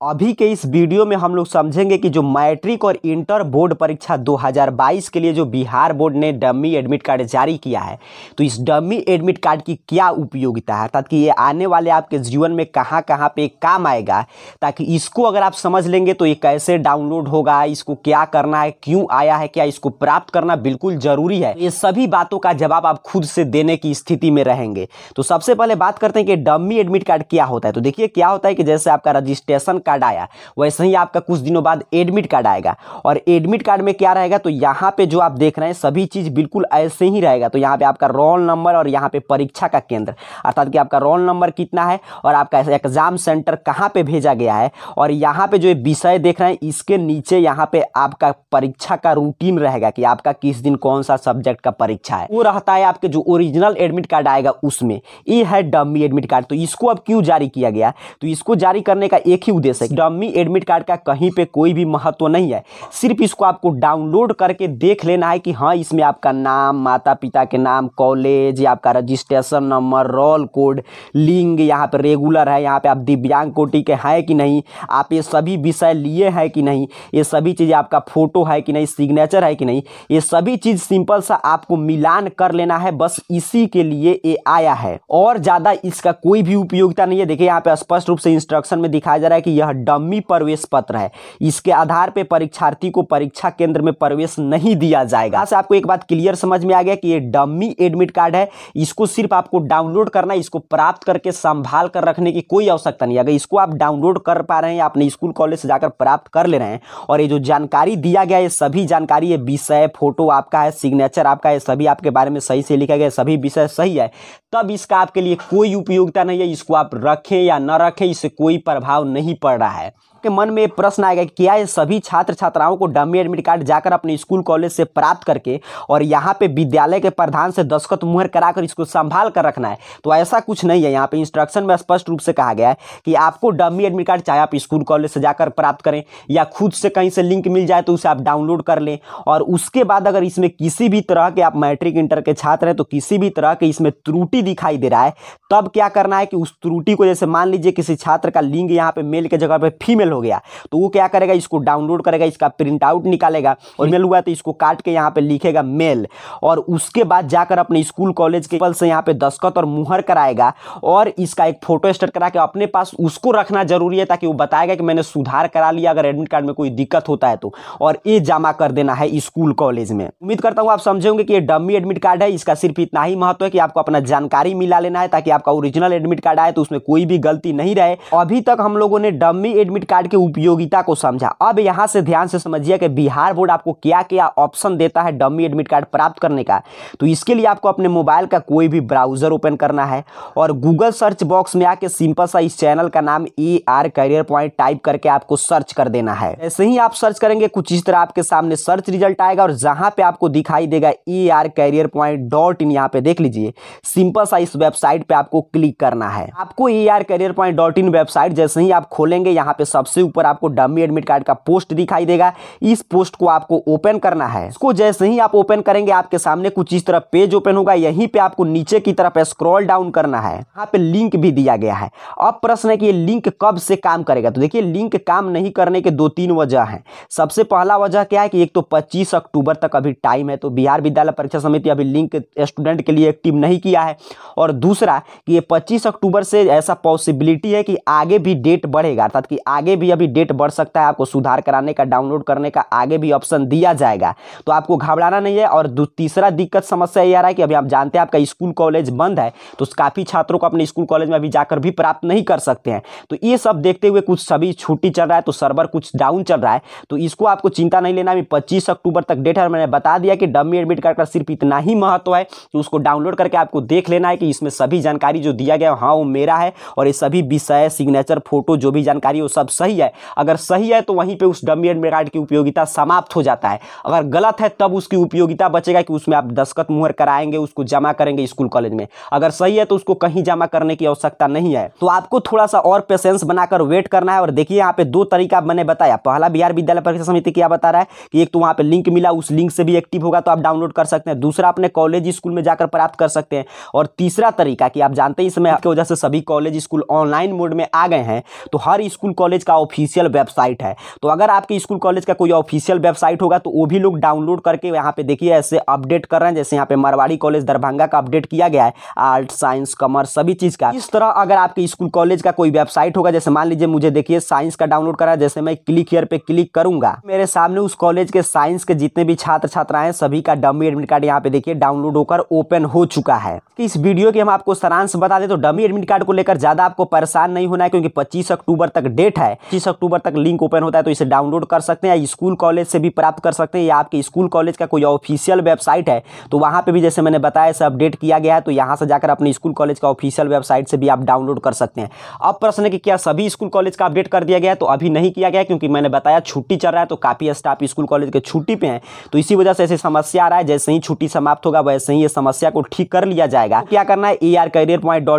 अभी के इस वीडियो में हम लोग समझेंगे कि जो मैट्रिक और इंटर बोर्ड परीक्षा 2022 के लिए जो बिहार बोर्ड ने डमी एडमिट कार्ड जारी किया है तो इस डमी एडमिट कार्ड की क्या उपयोगिता है? अर्थात कि ये आने वाले आपके जीवन में कहाँ कहाँ पे काम आएगा? ताकि इसको अगर आप समझ लेंगे तो ये कैसे डाउनलोड होगा? इसको क्या करना है? क्यों आया है? क्या इसको प्राप्त करना बिल्कुल ज़रूरी है? ये सभी बातों का जवाब आप खुद से देने की स्थिति में रहेंगे। तो सबसे पहले बात करते हैं कि डमी एडमिट कार्ड क्या होता है? तो देखिए, क्या होता है कि जैसे आपका रजिस्ट्रेशन कार्ड आया। वैसे ही आपका कुछ दिनों बाद एडमिट कार्ड आएगा। और एडमिट कार्ड में क्या रहेगा तो यहाँ पे जो आप देख रहे हैं, सभी चीज़ बिल्कुल ऐसे ही रहेगा। तो यहाँ पे आपका रोल नंबर और यहाँ पे परीक्षा का केंद्र। अर्थात कि आपका रोल नंबर कितना है और आपका एग्ज़ाम सेंटर कहाँ पे भेजा गया है। और यहाँ पे जो विषय देख रहे हैं, इसके नीचे यहाँ पे आपका परीक्षा का रूटीन रहेगा कि आपका किस दिन कौन सा सब्जेक्ट का परीक्षा है। वो रहता है आपके जो ओरिजिनल एडमिट कार्ड आएगा, उसमें। ये है डमी एडमिट कार्ड। तो इसको अब क्यों जारी किया गया? तो इसको जारी करने का एक ही उद्देश्य है डमी एडमिट कार्ड का कहीं पे कोई भी महत्व नहीं है। सिर्फ़ इसको आपको डाउनलोड करके देख लेना है कि हाँ इसमें आपका नाम माता पिता के नाम कॉलेज या आपका रजिस्ट्रेशन नंबर रोल कोड लिंग यहाँ पे रेगुलर है। यहाँ पे आप दिव्यांग कोटि के हैं कि नहीं? आप ये सभी विषय लिए हैं कि नहीं? ये सभी चीज़ आपका फ़ोटो है कि नहीं? सिग्नेचर है कि नहीं? ये सभी चीज़ सिंपल सा आपको मिलान कर लेना है। बस इसी के लिए ये आया है। और ज़्यादा इसका कोई भी उपयोगिता नहीं है। देखिए, यहाँ पे स्पष्ट रूप से इंस्ट्रक्शन में दिखाया जा रहा है कि यह डम्मी प्रवेश पत्र है। इसके आधार पे परीक्षार्थी को परीक्षा केंद्र में प्रवेश नहीं दिया जाएगा। से आपको एक बात क्लियर समझ में आ गया कि ये डम्मी एडमिट कार्ड है। इसको सिर्फ़ आपको डाउनलोड करना है, इसको प्राप्त करके संभाल कर रखने की कोई आवश्यकता नहीं अगर इसको आप डाउनलोड कर पा रहे हैं अपने स्कूल कॉलेज से जाकर प्राप्त कर ले रहे हैं और ये जो जानकारी दिया गया ये सभी जानकारी विषय, फ़ोटो आपका है, सिग्नेचर आपका है, सभी आपके बारे में सही से लिखा गया सभी विषय सही है, तब इसका आपके लिए कोई उपयोगिता नहीं है। इसको आप रखें या न रखें, इससे कोई प्रभाव नहीं पड़ रहा है के मन में प्रश्न आएगा कि क्या ये सभी छात्र छात्राओं को डमी एडमिट कार्ड जाकर अपने स्कूल कॉलेज से प्राप्त करके और यहाँ पे विद्यालय के प्रधान से दस्खत मुहर कराकर इसको संभाल कर रखना है? तो ऐसा कुछ नहीं है। यहाँ पे इंस्ट्रक्शन में स्पष्ट रूप से कहा गया है कि आपको डमी एडमिट कार्ड चाहे आप स्कूल कॉलेज से जाकर प्राप्त करें या खुद से कहीं से लिंक मिल जाए तो उसे आप डाउनलोड कर लें और उसके बाद अगर इसमें किसी भी तरह के आप मैट्रिक इंटर के छात्र हैं तो किसी भी तरह के इसमें त्रुटि दिखाई दे रहा है, तब क्या करना है कि उस त्रुटि को जैसे मान लीजिए किसी छात्र का लिंक यहाँ पे मेल के जगह पे फीमेल हो गया तो वो क्या करेगा इसको डाउनलोड करेगा इसका प्रिंट आउट निकालेगा और मेल हुआ तो इसको काट के यहाँ पे लिखेगा मेल और उसके बाद जाकर अपने स्कूल कॉलेज के पल से यहाँ पे दस्खत और मुहर कराएगा और इसका एक फ़ोटो स्टेट करा के अपने पास उसको रखना ज़रूरी है ताकि वो बताएगा कि मैंने सुधार करा लिया अगर एडमिट कार्ड में कोई दिक्कत होता है तो और ये जमा कर देना है स्कूल कॉलेज में। उम्मीद करता हूँ आप समझेंगे कि ये डमी एडमिट कार्ड है इसका सिर्फ़ इतना ही महत्व है कि आपको अपना जानकारी मिला लेना है ताकि आपका ओरिजिनल एडमिट कार्ड आए तो उसमें कोई भी गलती नहीं रहे। अभी तक हम लोगों ने डमी एडमिट कार्ड के उपयोगिता को समझा। अब यहाँ से ध्यान से समझिए कि बिहार बोर्ड आपको क्या क्या ऑप्शन देता है डमी एडमिट कार्ड प्राप्त करने का। तो इसके लिए आपको अपने मोबाइल का कोई भी ब्राउज़र ओपन करना है और गूगल सर्च बॉक्स में आके सिंपल सा इस चैनल का नाम A R career point type करके आपको सर्च कर देना है। ऐसे ही आप सर्च करेंगे, कुछ इस तरह आपके सामने सर्च रिज़ल्ट आएगा और जहाँ पे आपको दिखाई देगा A R career point dot in यहाँ पे देख लीजिए। सिंपल सा इस वेबसाइट पे आपको क्लिक करना है। आपको A R career point dot in website जैसे ही आप खोलेंगे यहाँ पे सबसे ऊपर आपको डमी एडमिट कार्ड का पोस्ट दिखाई देगा। इस पोस्ट को आपको ओपन करना है। इसको जैसे ही आप ओपन करेंगे, आपके सामने कुछ इस तरह पेज ओपन होगा। यहीं पे आपको नीचे की तरफ़ स्क्रॉल डाउन करना है। यहाँ पे लिंक भी दिया गया है। अब प्रश्न है कि ये लिंक कब से काम करेगा? तो देखिए, लिंक काम नहीं करने के दो तीन वजह हैं। सबसे पहला वजह क्या है कि एक तो 25 अक्टूबर तक अभी टाइम है तो बिहार विद्यालय परीक्षा समिति अभी लिंक स्टूडेंट के लिए एक्टिव नहीं किया है। और दूसरा, कि ये 25 अक्टूबर से ऐसा पॉसिबिलिटी है कि आगे भी डेट बढ़ेगा। अर्थात कि आगे भी अभी डेट बढ़ सकता है, आपको सुधार कराने का डाउनलोड करने का, आगे भी ऑप्शन दिया जाएगा। तो आपको घबराना नहीं है और तीसरा दिक्कत समस्या ये आ रहा है कि अभी आप जानते हैं आपका स्कूल कॉलेज बंद है तो काफ़ी छात्रों को अपने स्कूल कॉलेज में अभी जाकर भी प्राप्त नहीं कर सकते हैं। तो ये सब देखते हुए कुछ सभी छुट्टी चल रहा है तो सर्वर कुछ डाउन चल रहा है तो इसको आपको चिंता नहीं लेना, अभी पच्चीस अक्टूबर तक डेट है, मैंने बता दिया कि डमी एडमिट कार्ड का सिर्फ़ इतना ही महत्व है, कि उसको डाउनलोड करके आपको देख लेना है कि इसमें सभी जानकारी जो दिया गया हाँ वो मेरा है, और ये सभी विषय सिग्नेचर फ़ोटो जो भी वो सब सही है। अगर सही है तो वहीं पर उस डमी एडमिट कार्ड की उपयोगिता समाप्त हो जाता है। अगर गलत है, तब उसकी उपयोगिता बचेगा कि उसमें आप दस्खत मुहर कराएँगे, उसको जमा करेंगे स्कूल कॉलेज में। अगर सही है तो उसको कहीं जमा करने की आवश्यकता नहीं है। तो आपको थोड़ा सा और पेशेंस बनाकर वेट करना है और देखिए, यहाँ पे दो तरीका मैंने बताया। पहला बिहार विद्यालय परीक्षा समिति क्या बता रहा है कि एक तो वहाँ पे लिंक मिला, उस लिंक से भी एक्टिव होगा तो आप डाउनलोड कर सकते हैं। दूसरा, अपने कॉलेज स्कूल में जाकर प्राप्त कर सकते हैं। और तीसरा तरीका कि आप जानते हैं, इस समय आपकी वजह से सभी कॉलेज स्कूल ऑनलाइन मोड में आ गए हैं तो हर स्कूल कॉलेज का ऑफिशियल वेबसाइट है। तो अगर आपके स्कूल कॉलेज का कोई ऑफिशियल वेबसाइट होगा तो वो भी लोग डाउनलोड करके यहाँ पे देखिए, ऐसे अपडेट कर रहे हैं। जैसे यहाँ पे मरवाड़ी कॉलेज, दरभंगा का अपडेट किया गया है। आर्ट, साइंस, कॉमर्स, सभी चीज़ का। इस तरह अगर आपके स्कूल कॉलेज का कोई वेबसाइट होगा, जैसे मान लीजिए मुझे देखिए, साइंस का डाउनलोड करा, जैसे मैं क्लिक हियर पे क्लिक करूँगा, मेरे सामने उस कॉलेज के साइंस के जितने भी छात्र छात्राएँ सभी का डमी एडमिट कार्ड यहाँ पे देखिए, डाउनलोड होकर ओपन हो चुका है। इस वीडियो के हम आपको सारांश बता दें तो डमी एडमिट कार्ड को लेकर ज़्यादा आपको परेशान नहीं होना है, क्योंकि पच्चीस अक्टूबर डेट है। पच्चीस अक्टूबर तक लिंक ओपन होता है तो इसे डाउनलोड कर सकते हैं स्कूल कॉलेज से भी प्राप्त कर सकते हैं। या आपके स्कूल कॉलेज का कोई ऑफिशियल वेबसाइट है तो वहाँ पे भी जैसे मैंने बताया, इसे अपडेट किया गया है तो यहाँ से जाकर अपने स्कूल कॉलेज का ऑफिशियल वेबसाइट से भी आप डाउनलोड कर सकते हैं। अब प्रश्न है कि क्या सभी स्कूल कॉलेज का अपडेट कर दिया गया तो अभी नहीं किया गया, क्योंकि मैंने बताया छुट्टी चल रहा है तो काफ़ी स्टाफ स्कूल कॉलेज के छुट्टी पे हैं। तो इसी वजह से ऐसी समस्या आ रहा है, जैसे ही छुट्टी समाप्त होगा, वैसे ही ये समस्या को ठीक कर लिया जाएगा। क्या करना है? ए आर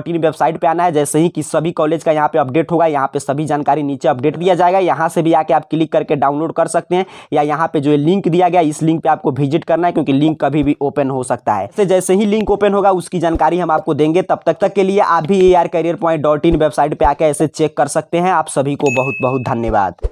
वेबसाइट पे आना है, जैसे ही कि सभी कॉलेज का यहाँ पे अपडेट होगा, यहाँ पे सभी जानकारी नीचे अपडेट दिया जाएगा। यहाँ से भी आके आप क्लिक करके डाउनलोड कर सकते हैं या यहाँ पे जो लिंक दिया गया, इस लिंक पे आपको विज़िट करना है क्योंकि लिंक कभी भी ओपन हो सकता है। जैसे ही लिंक ओपन होगा, उसकी जानकारी हम आपको देंगे। तब तक तक के लिए आप भी A R career point dot in website पर आके ऐसे चेक कर सकते हैं। आप सभी को बहुत बहुत धन्यवाद।